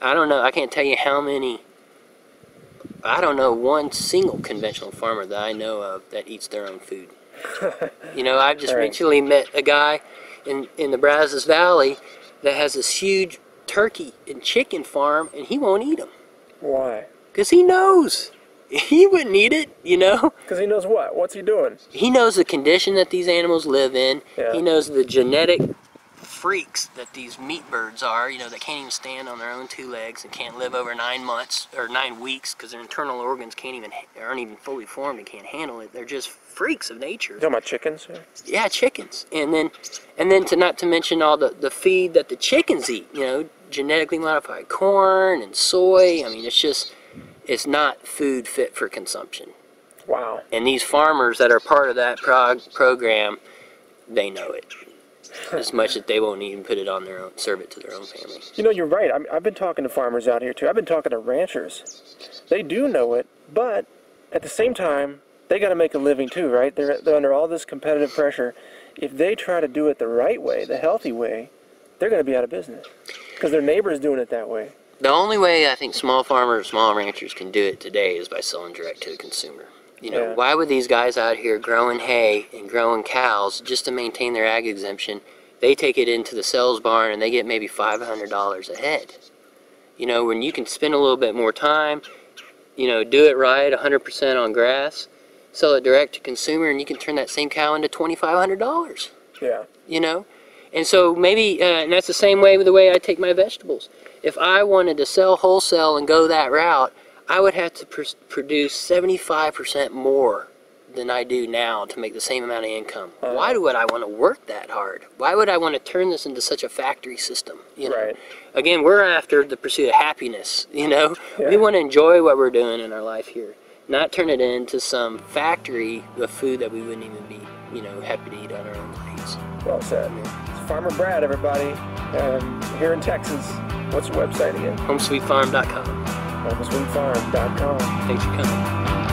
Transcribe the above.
I don't know. I can't tell you how many. I don't know one single conventional farmer that I know of that eats their own food. you know, I've just Right. recently met a guy in in the Brazos Valley that has this huge turkey and chicken farm, and he won't eat them Why? because he knows he wouldn't eat it. You know, Because he knows what? What's he doing? he knows the condition that these animals live in. Yeah. He knows the genetic freaks that these meat birds are, you know, that can't even stand on their own two legs and can't live over nine months or nine weeks because their internal organs can't even aren't even fully formed and can't handle it. They're just freaks of nature. You talking about chickens? here? Yeah, chickens, and then and then to not to mention all the the feed that the chickens eat. You know, genetically modified corn and soy. I mean, it's just it's not food fit for consumption. Wow. And these farmers that are part of that prog- program, they know it. As much that they won't even put it on their own, serve it to their own family. You know, you're right. I'm, I've been talking to farmers out here too. I've been talking to ranchers. They do know it, but at the same time, they got to make a living too, right? They're, they're under all this competitive pressure. If they try to do it the right way, the healthy way, they're going to be out of business because their neighbor's doing it that way. The only way I think small farmers, small ranchers can do it today is by selling direct to the consumer. You know, Yeah. why would these guys out here growing hay and growing cows just to maintain their ag exemption? They take it into the sales barn and they get maybe $500 a head. You know, when you can spend a little bit more time, you know, do it right, 100% on grass, sell it direct to consumer, and you can turn that same cow into $2,500 Yeah. you know and so maybe uh, and that's the same way with the way i take my vegetables if i wanted to sell wholesale and go that route i would have to pr- produce 75% more than i do now to make the same amount of income Uh-huh. why would i want to work that hard why would i want to turn this into such a factory system you know Right. again we're after the pursuit of happiness you know we want to enjoy what we're doing in our life here not turn it into some factory of food that we wouldn't even be you know happy to eat on our own plates Well said. It's Farmer Brad, everybody, um, here in Texas. What's your website again? homesweetfarm.com. HomesweetFarm.com. Thanks for coming.